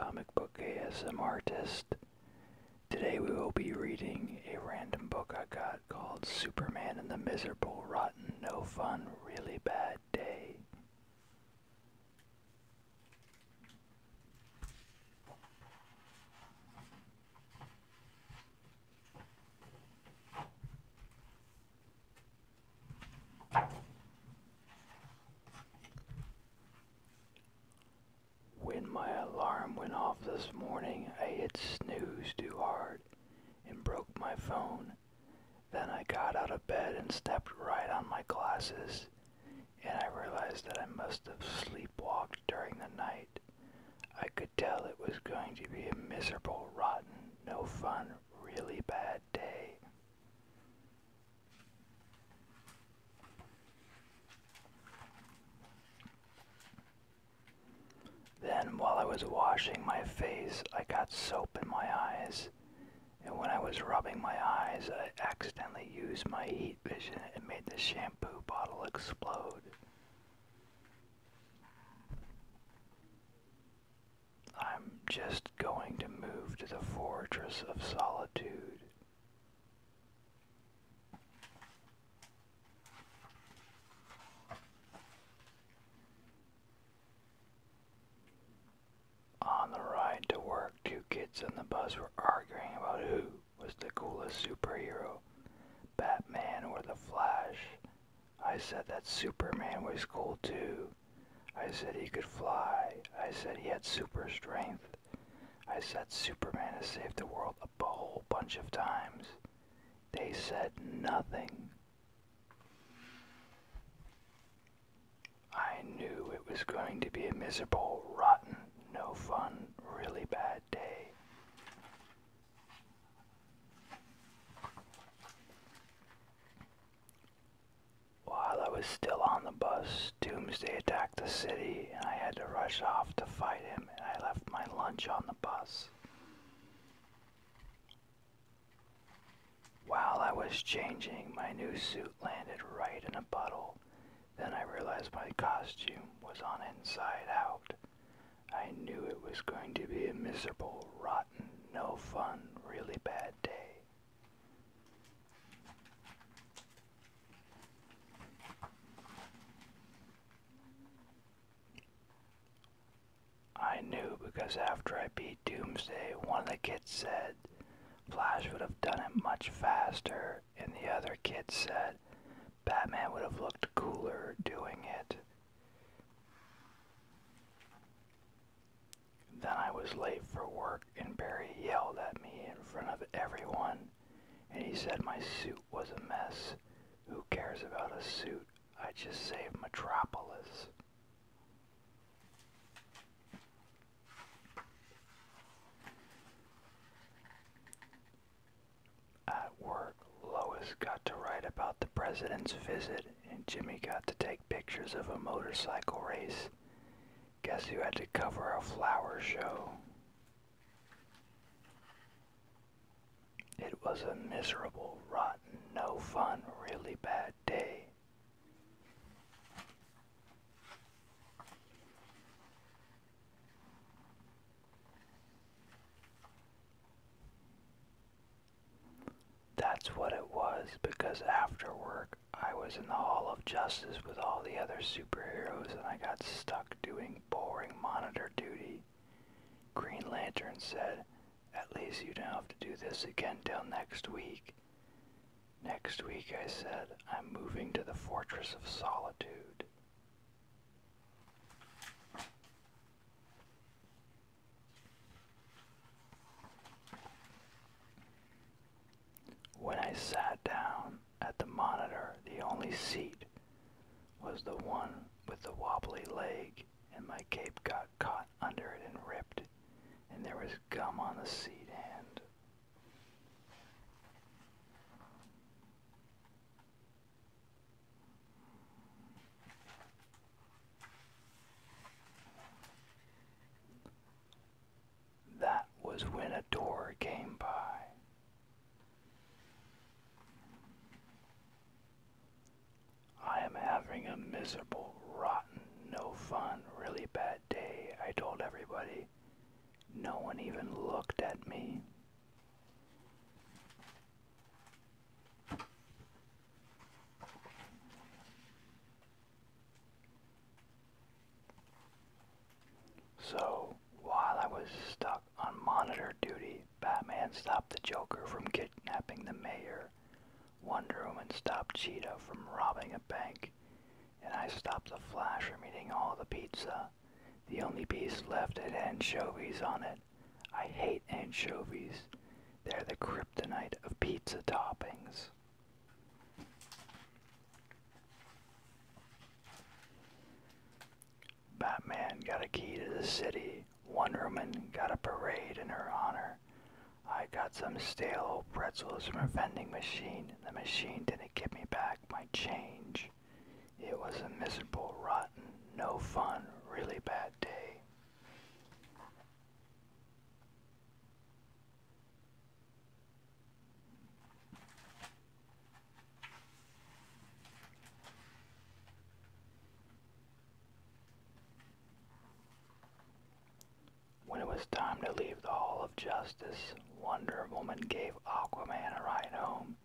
comic book ASMRtist. Today we will be reading a random book I got called Superman and the Miserable, Rotten, No Fun, Really Bad Day. When my alarm went off this morning, I hit snooze too hard and broke my phone. Then I got out of bed and stepped right on my glasses, and I realized that I must have sleepwalked during the night. I could tell it was going to be a miserable, rotten, no fun, really bad day. Then, while I was washing my face, I got soap in my eyes. And when I was rubbing my eyes, I accidentally used my heat vision and made the shampoo bottle explode. I'm just going to move to the fortress of solitude. On the ride to work, on the bus were arguing about who was the coolest superhero, Batman or the Flash. I said that Superman was cool too. I said he could fly. I said he had super strength. I said Superman has saved the world a whole bunch of times. They said nothing. I knew it was going to be a miserable, rotten, no fun, really bad day. While I was still on the bus, Doomsday attacked the city, and I had to rush off to fight him, and I left my lunch on the bus. While I was changing, my new suit landed right in a puddle. Then I realized my costume was on inside out. I knew it was going to be a miserable, rotten, no fun, really bad day. I after I beat Doomsday, one of the kids said Flash would have done it much faster, and the other kid said Batman would have looked cooler doing it. Then I was late for work, and Perry yelled at me in front of everyone, and he said my suit was a mess. Who cares about a suit? I just saved Metropolis. At work, Lois got to write about the president's visit, and Jimmy got to take pictures of a motorcycle race. Guess who had to cover a flower show? It was a miserable, rotten, no fun, really bad day. That's what it was because after work I was in the Hall of Justice with all the other superheroes and I got stuck doing boring monitor duty. Green Lantern said, At least you don't have to do this again till next week. Next week, I said, I'm moving to the Fortress of Solitude. When I sat down at the monitor, seat was the one with the wobbly leg, and my cape got caught under it and ripped, and there was gum on the seat end. That was when a door came by. I am having a miserable, rotten, no fun, really bad day, I told everybody. No one even looked at me. So, while I was stuck on monitor duty, Batman stopped the Joker from kidnapping the mayor. Wonder Woman stopped Cheetah from robbing a bank. The Flash from eating all the pizza. The only piece left had anchovies on it. I hate anchovies. They're the kryptonite of pizza toppings. Batman got a key to the city. Wonder Woman got a parade in her honor. I got some stale old pretzels from a vending machine. The machine didn't give me back my change. It was a miserable, rotten, no fun, really bad day. When it was time to leave the Hall of Justice, Wonder Woman gave Aquaman a ride home,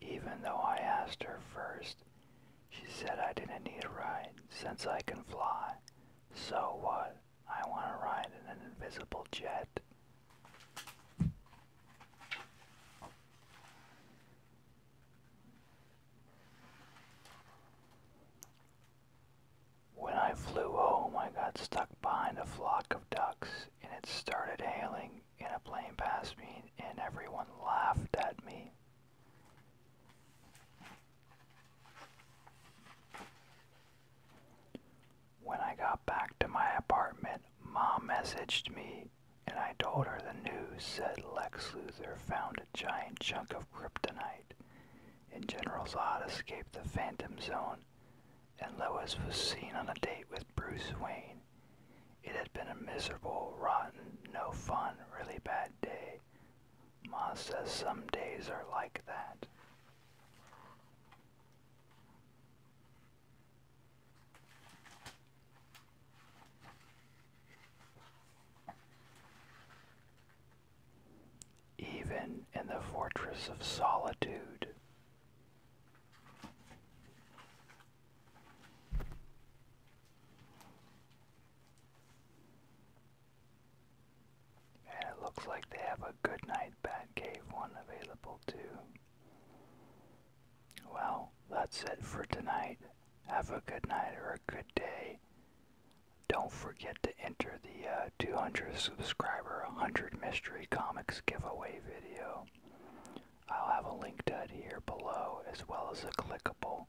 even though I asked her first. She said I didn't need a ride since I can fly. So what? I want to ride in an invisible jet. When I flew home, I got stuck behind a flock of ducks, and it started hailing in a plane past me, and everyone laughed at me. When I got back to my apartment, Mom messaged me, and I told her the news said Lex Luthor found a giant chunk of kryptonite, and General Zod escaped the Phantom Zone, and Lois was seen on a date with Bruce Wayne. It had been a miserable, rotten, no fun, really bad day. Ma says some days are like that. Even in the fortress of solitude. And it looks like they have a good night Batcave one available too. Well, that's it for tonight. Have a good night or a good day. Don't forget to enter the uh, 200 subscriber 100 mystery comics giveaway video. I'll have a link to it here below as well as a clickable.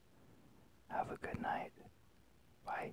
Have a good night. Bye.